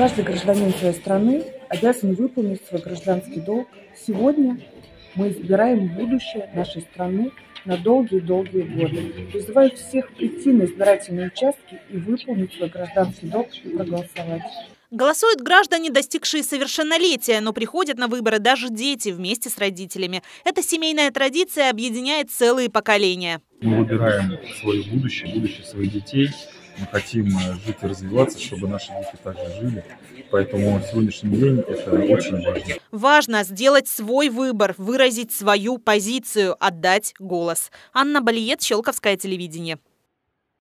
Каждый гражданин своей страны обязан выполнить свой гражданский долг. Сегодня мы избираем будущее нашей страны на долгие-долгие годы. Призываю всех прийти на избирательные участки и выполнить свой гражданский долг и проголосовать. Голосуют граждане, достигшие совершеннолетия, но приходят на выборы даже дети вместе с родителями. Эта семейная традиция объединяет целые поколения. Мы выбираем свое будущее, будущее своих детей. Мы хотим э, жить и развиваться, чтобы наши дети также жили. Поэтому сегодняшний день это очень важно. Важно сделать свой выбор, выразить свою позицию, отдать голос. Анна Балиет, Щелковское телевидение.